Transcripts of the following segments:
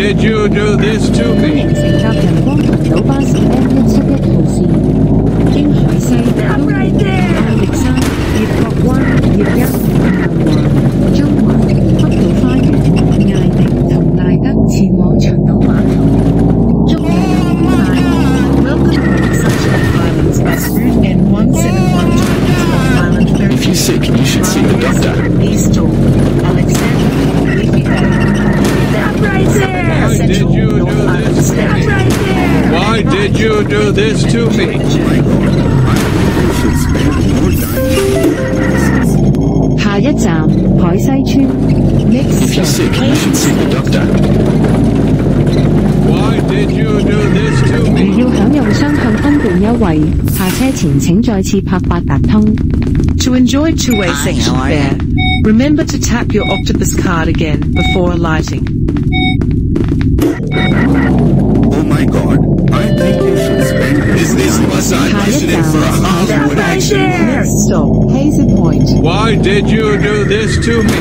did you do this to me? 下一站海西村。Next If you're sick, you should see the doctor. Why did you do this to me? 要享用雙向分段優惠，下車前請再次拍八達通。To enjoy two-way section fare, remember to tap your octopus card again before alighting. Bus for a Hollywood action movie? Next stop Hazel Point。Why did you do this to me?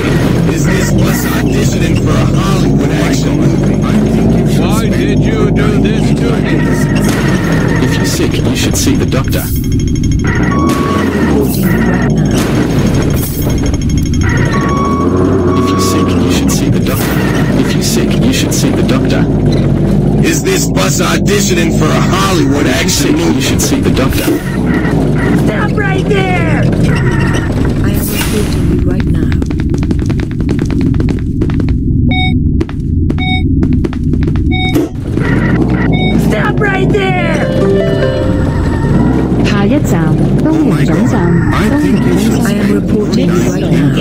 Is this bus auditioning for a Hollywood action movie? I think you should Why did you do this to me? If you're sick, you should see the doctor. If you're sick, you should see the doctor. If you're sick, you should see the doctor Is this bus auditioning for a Hollywood If you're action sick, you movie? should see the doctor. Stop right there! I am reporting you right now. Stop right there! 下一站东 Oh 园 my 总 god, 站。 I 东 think 园 you 总 should 站 I am reporting you right now.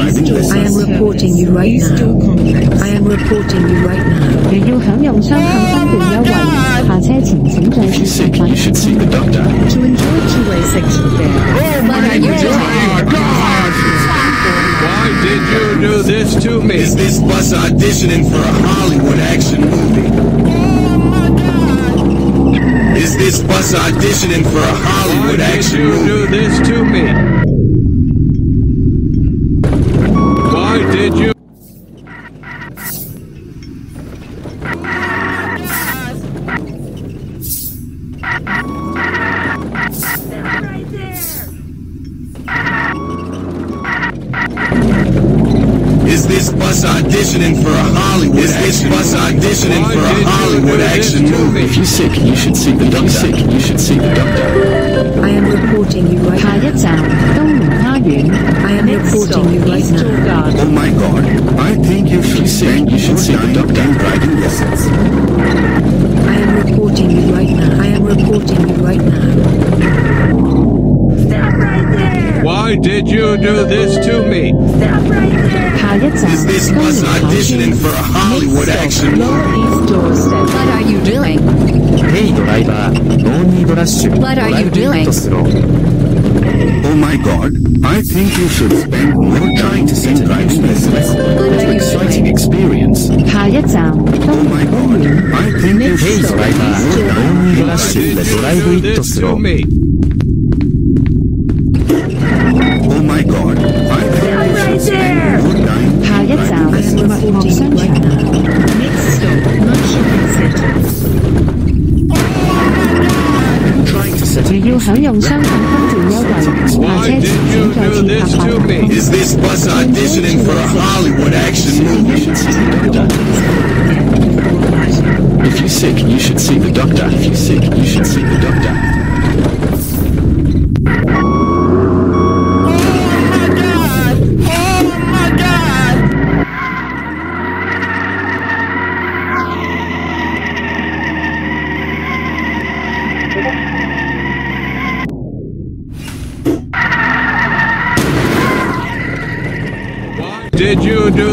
I am reporting you right now. I am reporting you right now. 如要享用双向 Is this bus auditioning for a Hollywood action movie? Is this bus auditioning for a Why Hollywood did action you movie? do this to me? you sick, you should see the doctor. Sick, you should seek the doctor. I am reporting you right now. I am reporting you right now. Oh my god, I think you should sick, you should seek the doctor and driving lessons. I am reporting you right now. I am reporting you right now. Stop right there! Why did you do this to me? Stop right there! Is this us auditioning for a Hollywood action What are you doing? Hey driver, no need rush. What are you doing? Oh my god, I think you should spend more time to send driving lessons. What are you exciting experience! experience. Oh my god, I think you should spend more time to send driving lessons. 场 right。now. Next stop Mud Shopping Centre。 Trying to set 如要享用双向分段优惠，下 Why 车 did 前 you 请再 do 次 this 拍八 to 达 me? 通。 Is this bus auditioning for a Hollywood action You movie? should see the doctor. If you're sick, you should see the doctor. If you're sick, you should see the doctor.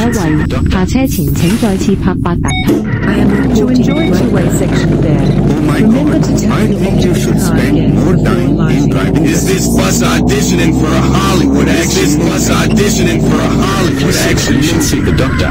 should see the 位， doctor. 下车前请再次拍八达通。 I am To reporting enjoy you right two-way now. section fare, Oh my remember god, to tap I your think you octopus should card spend again more before time in lighting. driving. Is this bus auditioning for a Hollywood action? Is this bus auditioning for a If you're Hollywood sick, action? you should see the doctor.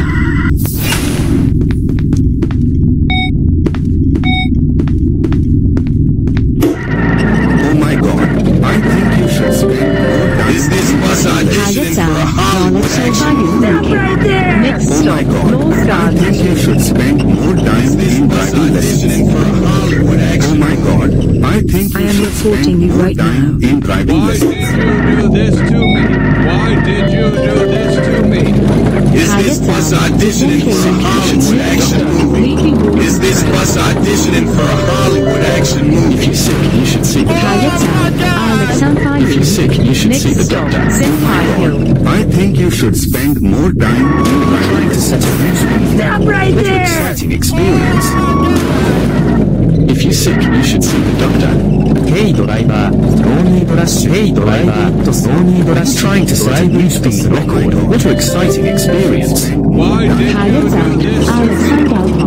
I think you should spend more time trying to set a reason. Stop right what there! exciting experience. If you're sick, you should see the doctor. Hey driver, Sony Brush. Hey driver, Sony Brush. Trying to set a new speed record. What an exciting experience. Why did you do this?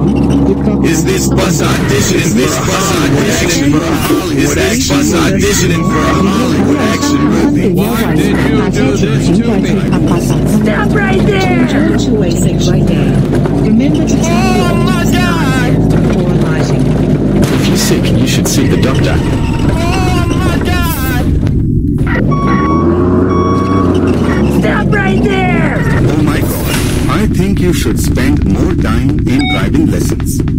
Is this bus auditioning for a Hollywood action movie? Is this bus auditioning for a Hollywood action movie? Why did you do this to me? Stop right there! Your way right now. Remember to Oh my God! If you're sick, you should see the doctor. You should spend more time in driving lessons.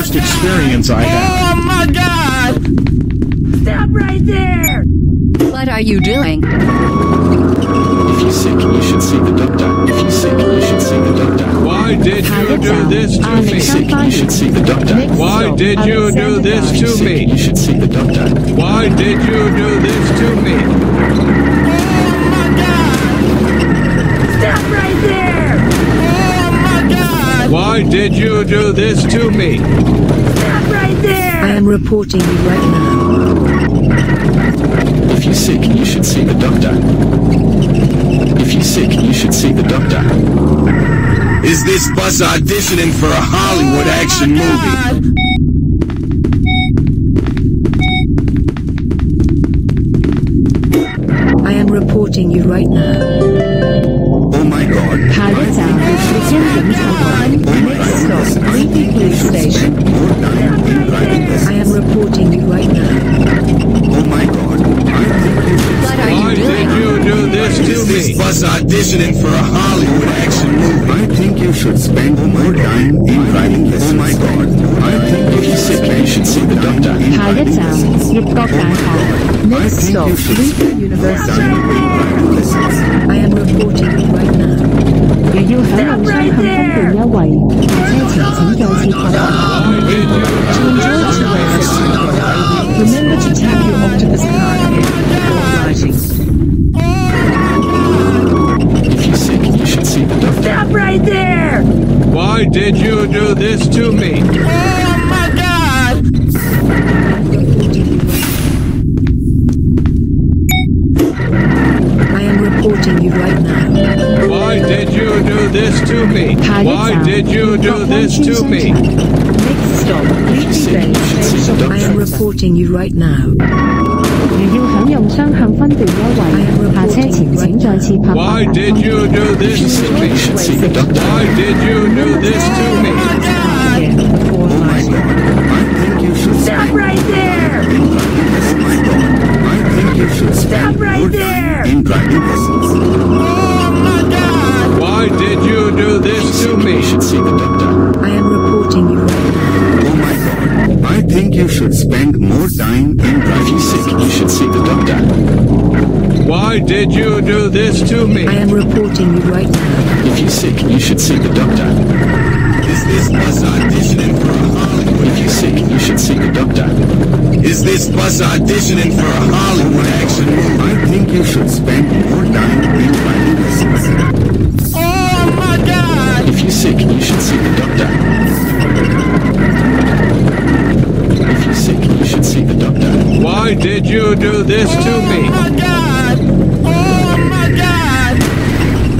first experience I had. Oh my god! Stop right there! What are you doing? If he's sick, you should see the doctor. If he's sick, you should see the doctor. Why did you do this to me? Sick, you should see the doctor. Why did you do this to me? You should see the doctor. Why did you do this to me? Oh my god! Stop right there! Oh my god! Why did you do this to me? Stop right there! I am reporting you right now. If you're sick, you should see the doctor. If you're sick, you should see the doctor. Is this bus auditioning for a Hollywood oh action movie? I am reporting you right now. Sergeant One Creepy Police Station. I am reporting you right now. Oh my god. Why did you do this to me? This was auditioning for a Hollywood action movie. I think you should spend more time in writing this. Oh my god. I think you should should see the doctor. Pilot sound. You've got that. Next stop, Lincoln University. I am reporting you right now. Stop right there! Why did you do this to me? Oh my god! am reporting you right now. Why did you do this to me? 下一 Why 站 did you 叶 do 国湾 this 村 to 商 me? 场。 Next stop, Leafy sick, Bay you should see the Station. doctor. I am reporting you right now. 如要享用双向分段优惠，下车前请再次拍八 Why 达 did 通。 you do If you this sick, to you me? should see the doctor. Why did you do this to me? Again before Oh my lighting. god, I think you should Stop spend right there! you should Stop right there! in driving oh, lessons. Oh my god! Why did you do this to me? You should see the doctor. I am reporting you right now. Oh my god, I think you should spend more time in If driving sick, you should see the doctor. Why did you do this to me? I am reporting you right now. If you're sick, you should see the doctor. Is this bus auditioning for a Hollywood? If you're sick, you should see the doctor. Is this bus auditioning for a Hollywood action movie? I think you should spend more time in driving lessons. Oh my god! If you're sick, you should see the doctor. If you're sick, you should see the doctor. Why did you do this to oh me? Oh my god! Oh my god!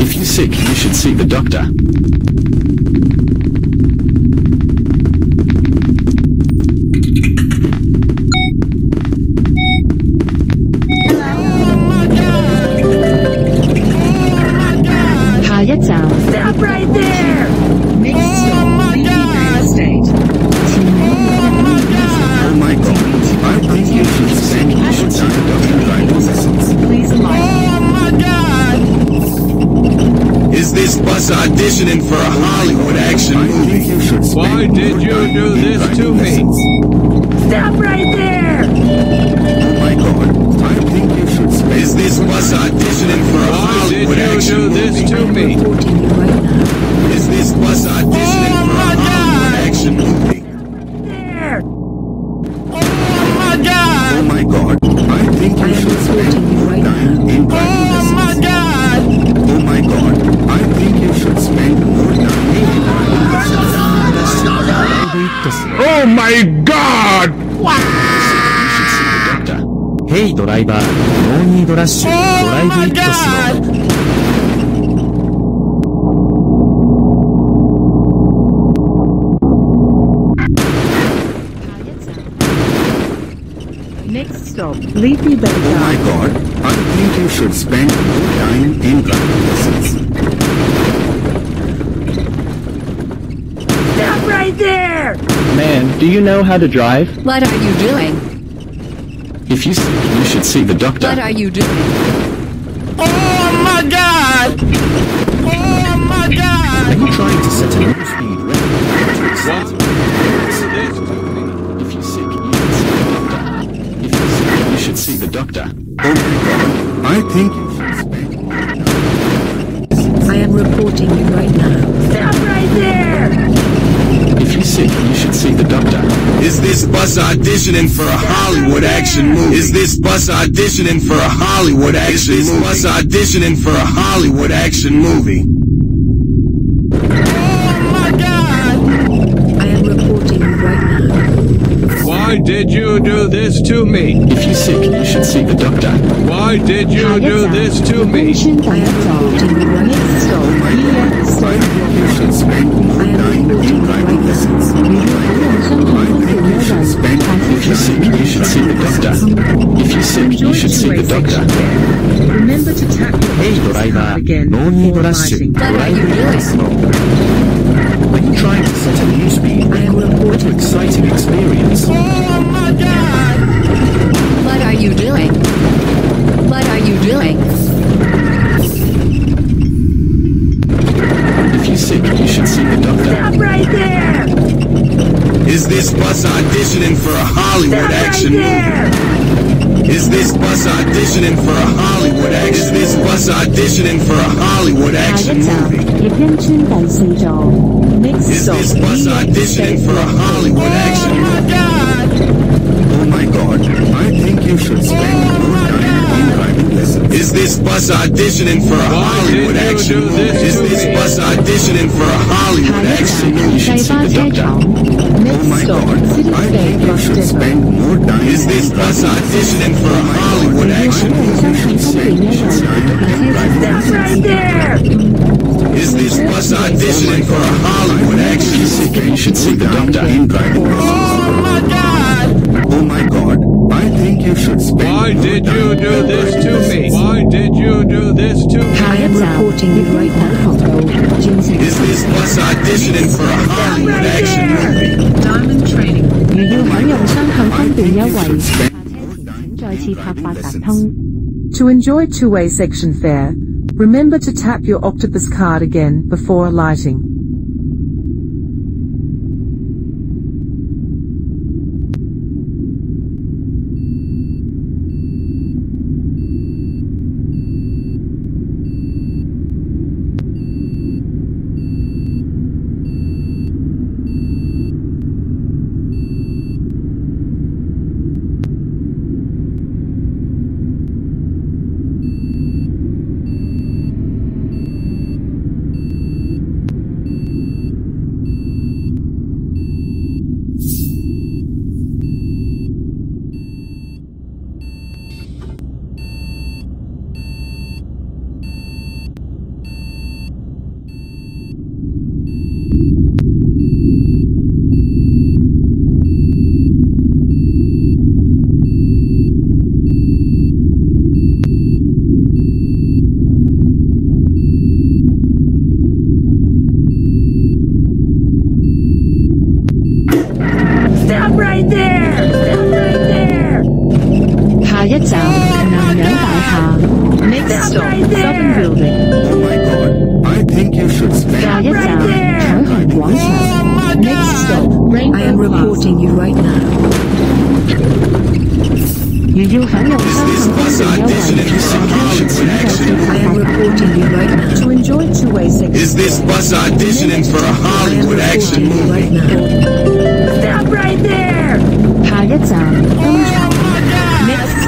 If you're sick, you should see the doctor. my God! Next stop, Leafy Bell. Oh my God! I think you should spend more time in driving lessons. Stop right there! Man, do you know how to drive? What are you doing? If you sick, you should see the doctor. What are you doing? Oh my god! Oh my god! Are you trying to set a new speed record? You do this to me? If you're sick, you should see the doctor. If you're sick, you should see the doctor. Oh my god, I think you should spend. I am reporting you right now. Stop right there! If you're sick, you should see the doctor. Is this bus auditioning for a Hollywood action movie? Is this bus auditioning for a Hollywood action movie? Is this bus auditioning for a Hollywood action movie? Why did you do this to me? If you're sick, you should see the doctor. Why did you do this to me? If you're sick, you should see the doctor. If you're sick, you should see the doctor. Remember to tap your hey, driver, again. No need rushing. Driver, you trying set a new speed I am record? What an exciting experience. Oh my god! What are you doing? What are you doing? If you're sick, you should see the doctor. Stop right there! Is this bus auditioning for a Hollywood Stop right action movie? Is this bus auditioning for a Hollywood action? Is this bus auditioning for a Hollywood action movie? Is this bus auditioning for a Hollywood action oh, movie? Oh my god, I think you should spend oh, more. Is this bus auditioning for a Hollywood action? Is this bus auditioning for a Hollywood action? You should see the doctor. Oh my god, I think you should spend more time. Is this bus auditioning for a oh Hollywood action movie? You should spend more time. right this bus oh auditioning for a Hollywood action movie? You should see the doctor. Oh my god! Oh my god, I think you should spend Why more did you do this to me? Why did you do this to me? ，I am reporting you right now。转乘 Is this bus auditioning for a Hollywood action movie? Diamond Training. 如要享用双向分段优惠，下车前请再次拍八达通。 To enjoy two-way section fare, remember to tap your octopus card again before alighting.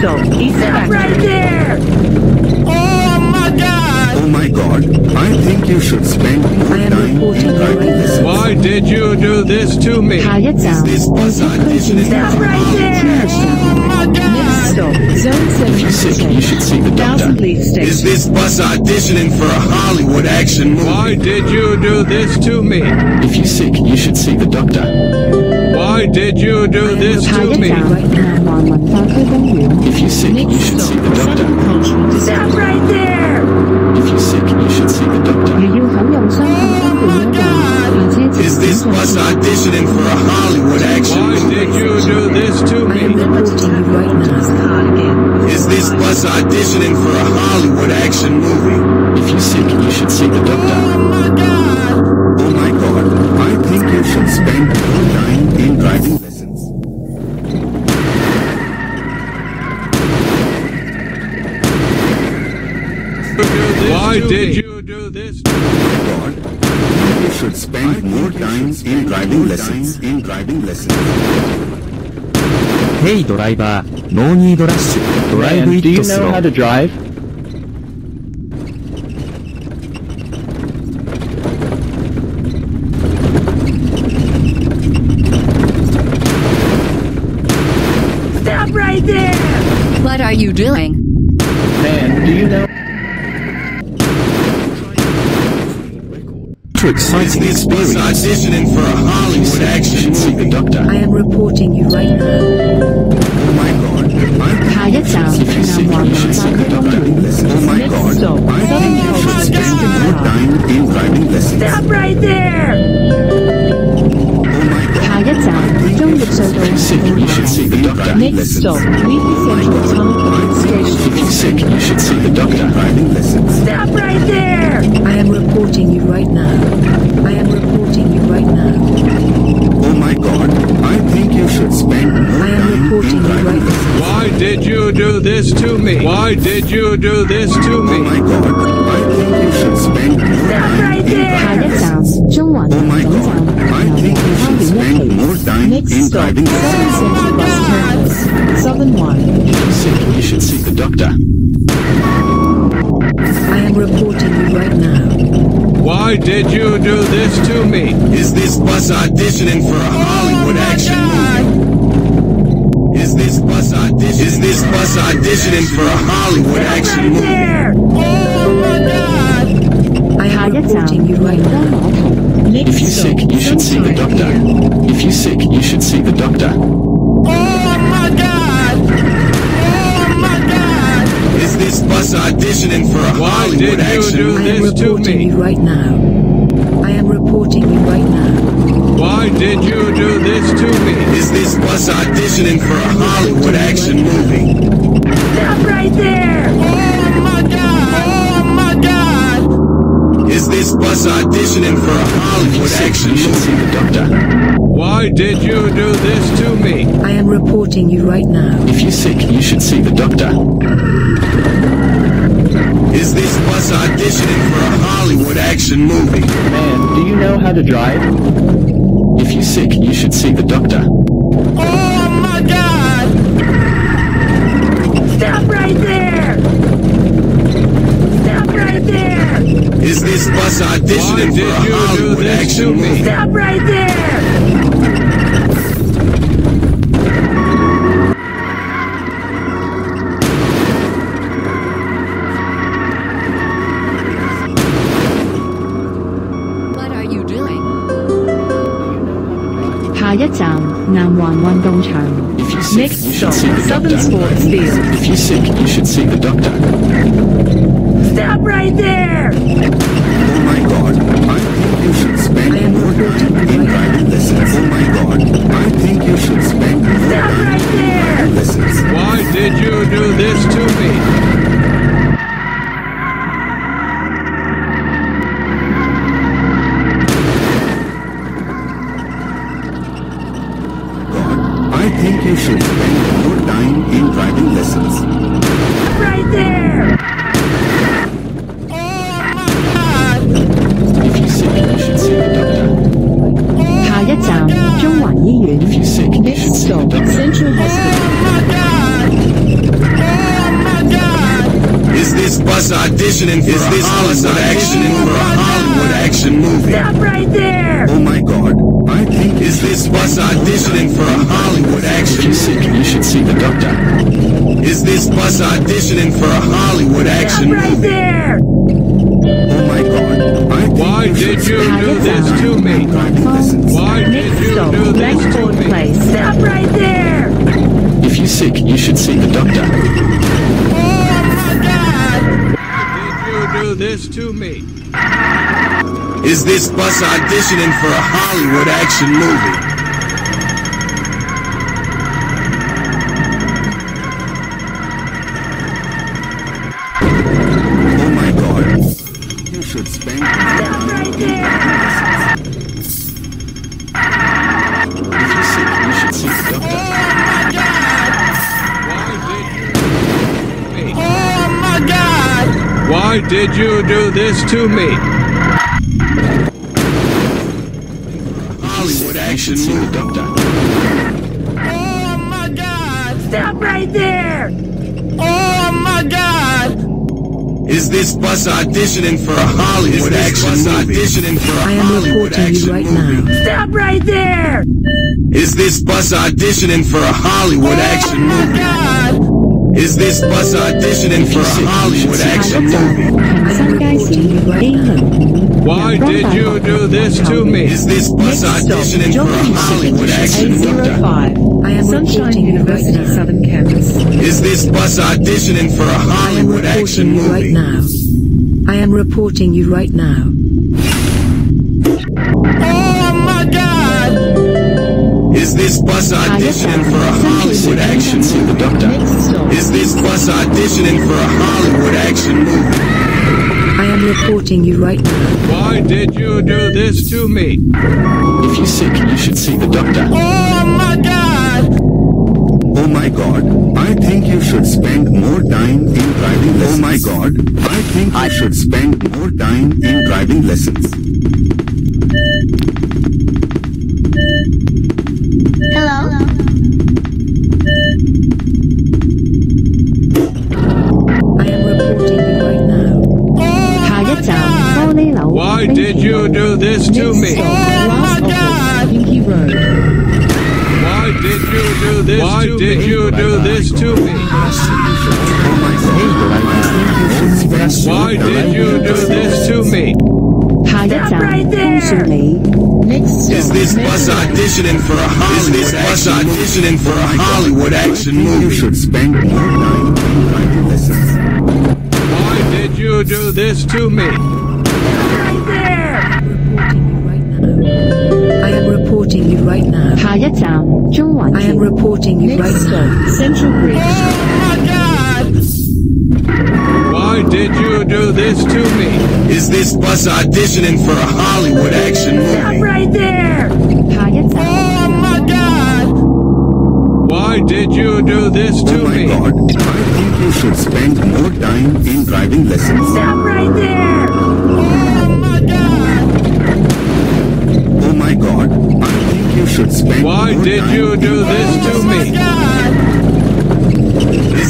stop. He's back. Right there! Oh my god! Oh my god. I think you should spend more time in Why did you do this to me? Is this Azad, is right there! Oh my god! Stop. Zone 7 Sick, you should see the doctor. Is this bus auditioning for a Hollywood action movie? Why did you do this to me? If you're sick, you should see the doctor. Why did you do this to me? If you're sick, you should see the doctor. Stop right there! If you're sick, you should see the doctor. Oh my God! Is this bus auditioning for a Hollywood action? Why did you do this to me? Is this bus auditioning for a Hollywood action movie? If you're sick, you should see the doctor. Oh my God! Oh my God! I think you should spend lessons. In driving lessons. Hey driver, no need rush. Drive Man, it do you slow. know how to drive? Stop right there! What are you doing? Man, do you know? After exciting this experience, auditioning for a Hollywood action movie. Doctor. I am reporting you right now. Oh my God! Oh my God! So, I'm having good time in driving lessons. Stop right there! Don't look so old. Sick, you should see the doctor. Next stop, Leafy Central Atomic Station. Sick, you should see the doctor. Stop right there! I am reporting you right now. I am reporting you right now. Oh my god, I think you should spend more I am reporting you right now. Why did you do this to me? Why did you do this to me? Oh my god, I think you should spend Private. Oh my god, I think you should spend more time Next in stop. driving Southern One. terminals. Southern line. You should see the doctor. I am reporting you right now. Why did you do this to me? Is this bus auditioning for a Hollywood oh action movie? Is this bus auditioning? Is this bus auditioning for a Hollywood action movie? reporting you right now. If you sick, you should see the doctor. If you sick, you should see the doctor. Oh my god! Oh my god! Is this bus auditioning for a Why Hollywood action? Do I am reporting you right now. I am reporting you right now. Why did you do this to me? Is this bus auditioning for a Hollywood action movie? Stop right there! Oh my god! Oh my god! Is this bus auditioning for a Hollywood Sick, action you movie? doctor. Why did you do this to me? I am reporting you right now. If you're sick, you should see the doctor. Is this bus auditioning for a Hollywood action movie? Man, do you know how to drive? If you're sick, you should see the doctor. Oh my god! Stop right there! Stop right there! Is this bus auditioning Why for a Hollywood action movie? Stop right there! Next stop, Southern Sports Field. If you're sick, you should see the doctor. Stop right there! Oh my god, I think you should spend more time you in right driving lessons. Oh my god, I think you should spend more Stop time right there! lessons. Why did you do this to me? Auditioning for Is this bus auditioning for a Hollywood action movie? Stop right there! Oh my god, I think is this bus auditioning for a Hollywood If action you're sick, you should see the doctor. Is this bus auditioning for a Hollywood Stop right movie? there! Oh my god, I Why did you do this to me? in driving lessons. Why did you do this to me? Stop right there! If you're sick, you should see the doctor. Oh this to me? Is this bus auditioning for a Hollywood action movie? Did you do this to me? Hollywood Why did you do this to me? Hollywood You action should see movie. Oh my god! Stop right there! Oh my god! Is this bus auditioning for a Hollywood action movie? auditioning for a I am Hollywood reporting you action right movie? now. Stop right there! Is this bus auditioning for a Hollywood oh action movie? Oh my god! Is this bus auditioning for a Hollywood action movie? Why did you do this to me? Is this bus auditioning for a Hollywood action movie? I am Sunshine University Southern Campus. Is this bus auditioning for a Hollywood action movie? Right now. I am reporting you right now. Oh, my god! Is this bus auditioning for a Hollywood action movie? the doctor. Is this bus auditioning for a Hollywood action movie? I am reporting you right now. Why did you do this to me? If you're sick, you should see the doctor. Oh my god! Oh my god, I think you should spend more time in driving lessons. Oh my god, I think I should spend more time in driving lessons. Why did you do this to me? Why did you do this Why to did me? you do this to me? Why did you do this to me? Stop right there! Is this bus auditioning for a Hollywood Is this bus auditioning for a Hollywood action movie? You should spend your night. Why did you do this to me? I am reporting you right now. I am reporting you right now. Central Bridge. Oh my God! Why did you do this to me? Is this bus auditioning for a Hollywood action movie? Stop right there! Oh my god! Why did you do this to me? Oh my me? god, I think you should spend more time in driving lessons. Stop right there! Oh my god! Oh my god, I think you should spend Why did you do this to oh me? God.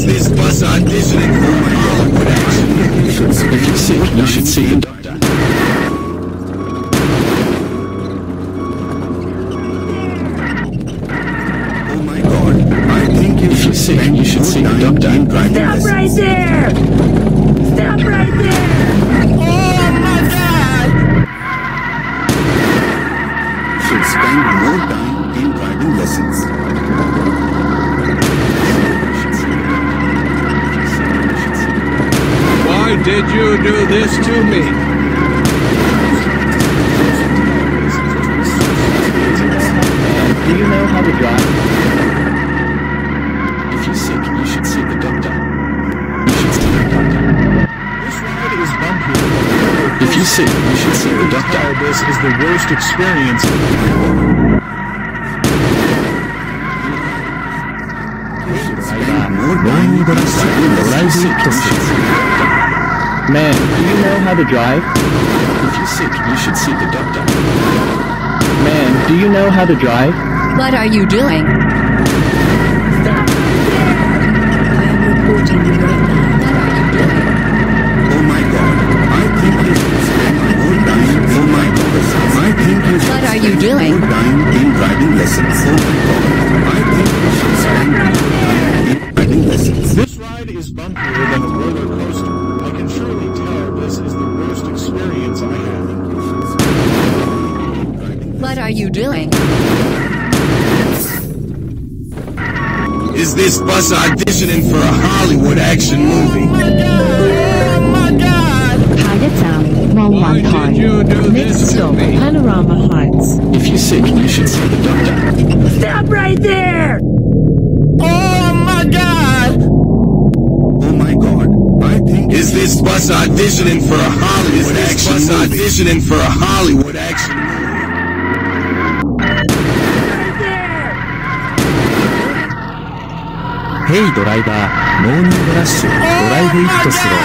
Is this bus auditioning for a Hollywood action? You should spend if you're sick, you should see the doctor. Oh my god, I think you should you're sick, spend you should see the doctor. Stop right there! Stop right there! Did you do this to me? Do you know how to drive? If you're sick, you should see the doctor. You should see the doctor. This ride is bumpy. If you're sick, you should see the doctor. This is the worst experience. Spend more time in driving lessons. If you're sick, Man, do you know how to drive? If you're sick, you should see the doctor. Man, do you know how to drive? What are you doing? I am reporting you right now. Oh my god, I think you should spend more time. Oh my god, I think you should What are you doing? more time in driving lessons. Oh my god, I think you should spend more time in driving lessons. This ride is bumpier than a roller coaster experience I have. What are you doing? Is this bus auditioning for a Hollywood action movie? Oh my god! Oh my god! Chinatown, Panorama Heights. If you're sick, you should see the doctor. Stop right there! this bus auditioning for a Hollywood action movie. auditioning for a Hollywood action Hey driver, morning rush, oh drive it slow.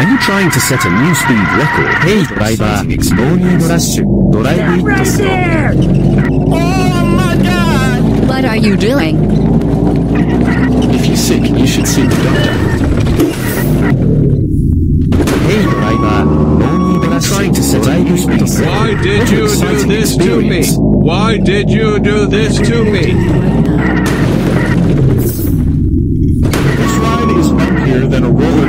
Are you trying to set a new speed record? Hey driver, morning rush, drive it slow. Oh my god! What are you doing? If you're sick, you should see the doctor. Hey, driver. No need trying to set a new speed Why did you do this experience. to me? Why did you do this to me? This ride is than a roller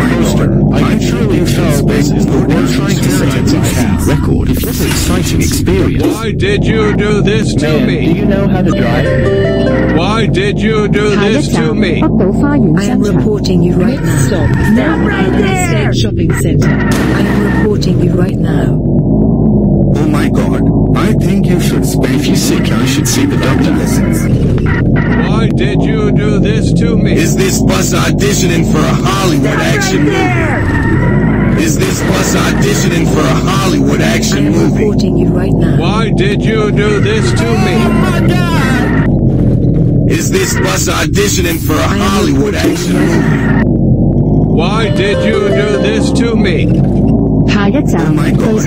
this is the worst trying to set a drive record of this exciting experience. Why did you do this to Ma'am, me? Do you know how to drive? Why did you do this to me? I am reporting you right now. Stop. Now right there. Shopping center. I am reporting you right now. Oh my god. I think you should spend. If you're sick, I should see the doctor. Why did you do this to me? Is this bus auditioning for a Hollywood Stop action right movie? is this bus auditioning for a Hollywood action I'm movie? reporting you right now. Why did you do this to me? Oh my God! Is this bus auditioning for a Hollywood action movie? Why did you do this to me? Oh my God! I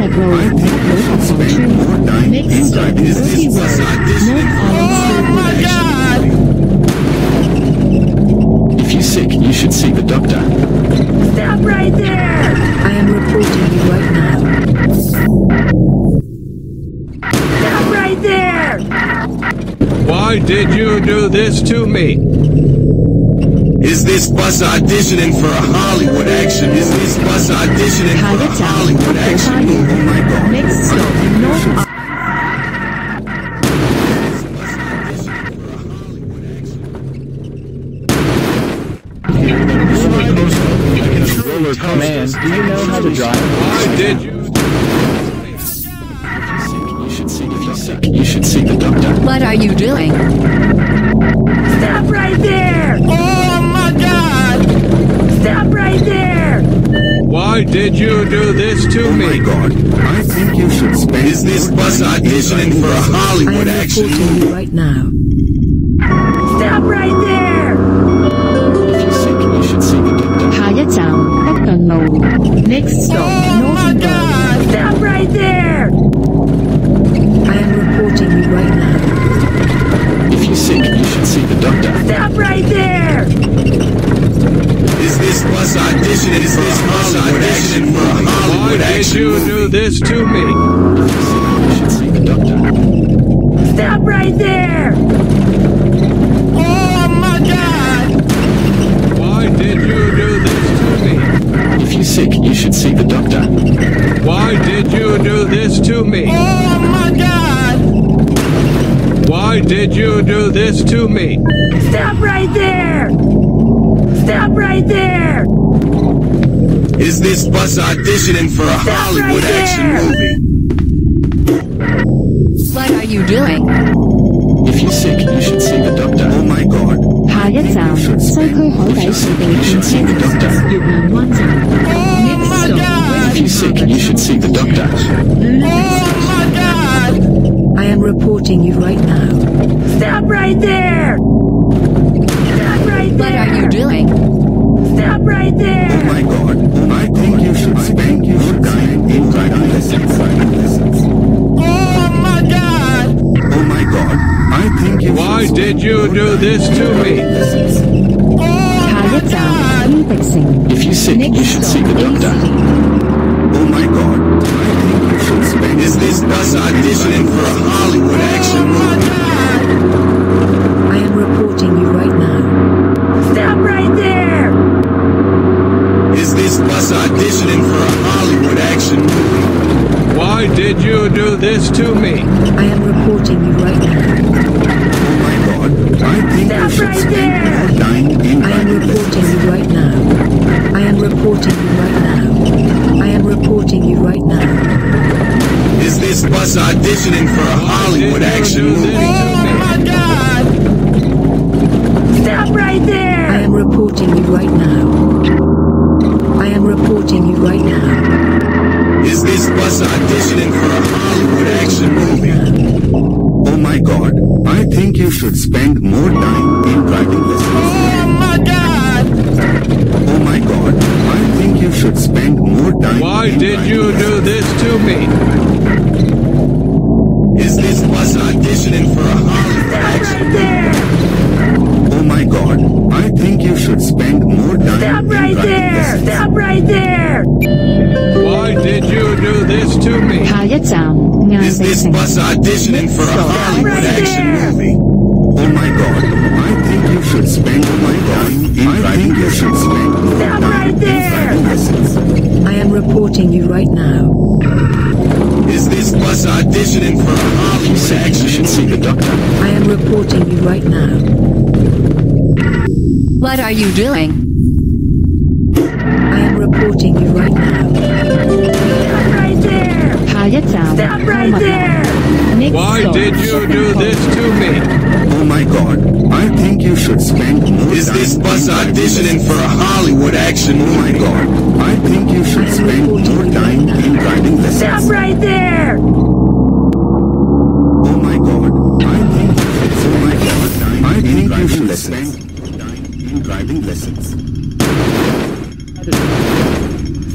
think Fortnite? If you're sick, you should see the doctor. Stop right there! am reporting you right now. Stop right there! Why did you do this to me? Is this bus auditioning for a Hollywood action? Is this bus auditioning for a Hollywood action? Oh my god. Next stop, North Oh, man, do you know how to drive? Why did you? You should see if you're sick. You should see the doctor. What are you doing? Stop right there! Oh my god! Stop right there! Why did you do this to Oh my me? god. I think you should spend. Is this bus auditioning for a Hollywood am action reporting movie? you right now. Stop right there!，Next stop Oh my Northern Road。god! Stop right there! I am reporting you right now. If you're sick, you should see the doctor. Stop right there! Is this bus auditioning? Is this bus auditioning for a Why did you do this to me? You should see the doctor. Stop right there! Oh my god! Why did you do this to me? If you're sick, you should see the doctor. Why did you do this to me? Oh my god! Why did you do this to me? Stop right there! Stop right there! Is this bus auditioning for a Hollywood right action movie? What are you doing? If you're sick, you should see the doctor. Oh my god. 下一站西区海底隧道转车站月亮湾站。Next stop If you're sick, you should see the doctor. Oh my god! I am reporting you right now. Stop right there! Stop right What there! are you doing? Stop right Oh there! my god. I think you should spend your time in driving lessons. I think you Why did you do this to me? If you're sick, Next you should see the doctor. Oh my god. I think you should spend this does not listen. this to me. This bus auditioning for a Hollywood action movie. Oh my god, I think you should spend my time in I your lessons. Stop right there! I am reporting you right now. Is this bus auditioning for a Hollywood action? should see the doctor. I am reporting you right now. What are you doing? I am reporting you right now. Stop right 物 there! Next Why stop did you do this to me? Oh my god. I think you should spend more Is this bus auditioning for a Hollywood action oh movie? Oh my god. I think you should spend more time in driving Stop right there! Oh my god. I think you should oh my god. I think you should spend more time in driving lessons.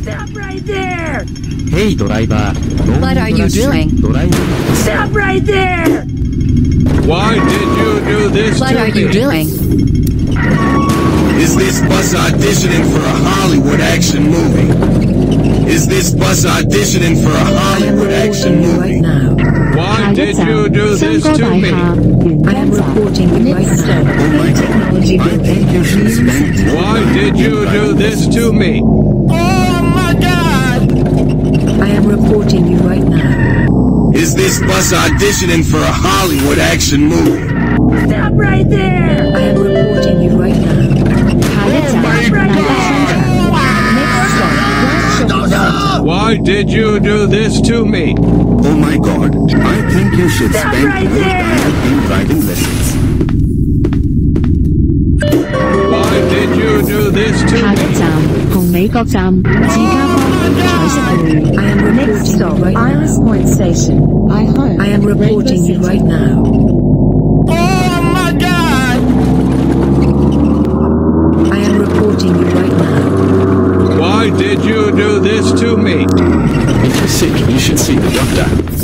Stop right there! Hey, driver. What are you doing? Stop right there! Why did you do this What are you doing? Is this bus auditioning for a Hollywood action movie? Is this bus auditioning for a Hollywood action movie? Right now. Why did you do this to me? I am reporting you right now. Oh my God. Why did you do this to me? Oh my god! I am reporting you right now. Is this bus auditioning for a Hollywood action movie? Stop right there! I am reporting you right now. 下一站大家商场 Next stop Why did you do this to me? Oh my god, I think you should spend more time in driving lessons. Why did you do this to 下 me? 一站红美国站，自家坊彩色路。 I am Next reporting stop, you right Iris. Point Station. I hope. I am reporting you right now. Oh my god! I am reporting you right now. Why did you do this to me? If you're sick, you should see the doctor.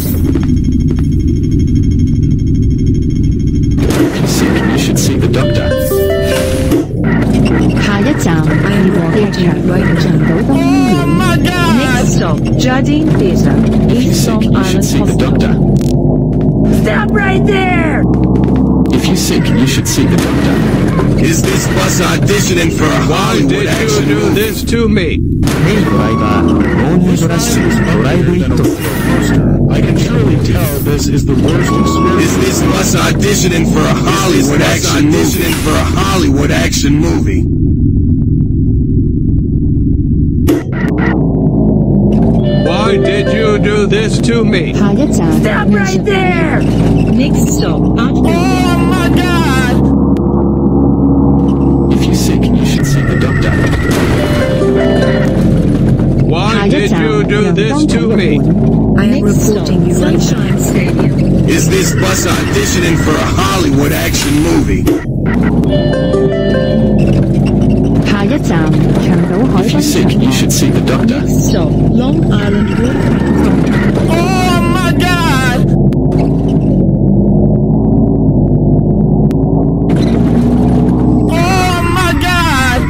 Oh Next stop, Jardine Theatre, east Island Hospital. Stop right there! If you think you should see the doctor. Is this bus auditioning for a Hollywood Why did you do this to me? Hey, driver. Only dress drive it. I can surely tell this is the worst experience. Is this bus auditioning for a Hollywood action movie? Why did you do this to me? Stop right there! Next stop, Oh my god! If you're sick, you should see the doctor. Why did you do this to me? I am reporting you Sunshine Stadium. Is this bus auditioning for a Hollywood action movie? If you're sick, you should see the doctor. Stop. Long Island Oh my God! Oh my God!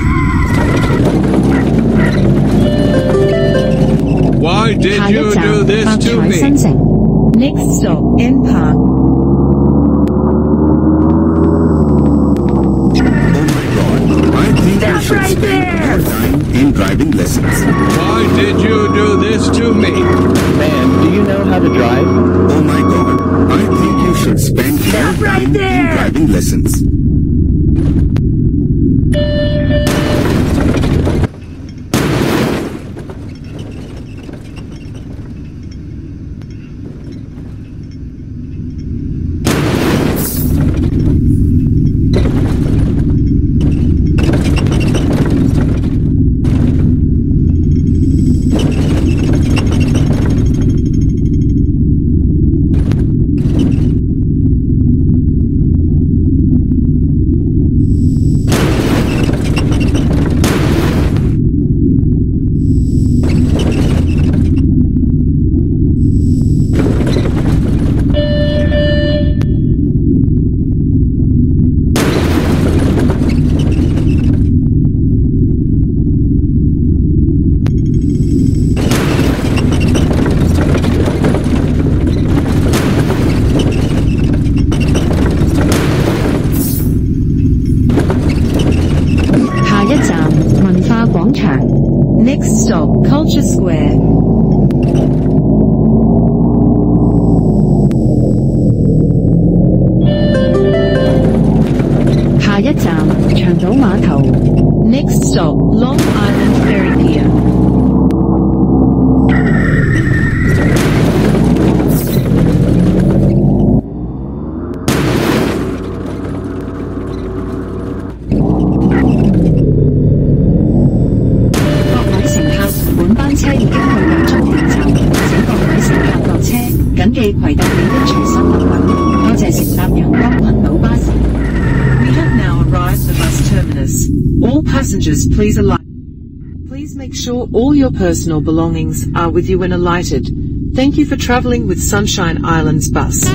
Why did you do this to me? Next stop, Empire. Think you should spend more time in driving lessons. Why did you do this to me? Man, do you know how to drive? Oh my god, I think you should spend more time in driving lessons. Personal belongings are with you when alighted. Thank you for traveling with Sunshine Islands Bus.